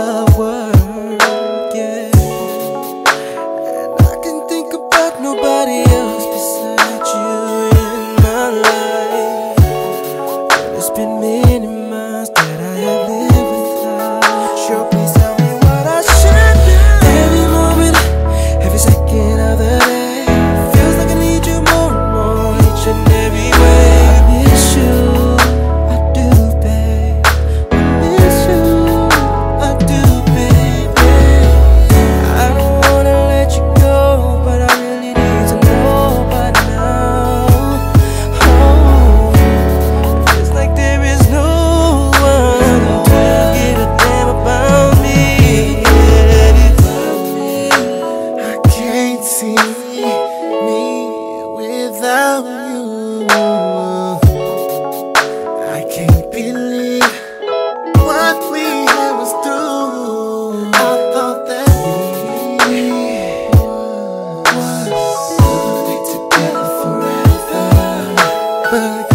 love. love you. I can't believe what we had was through I thought that we were together forever. But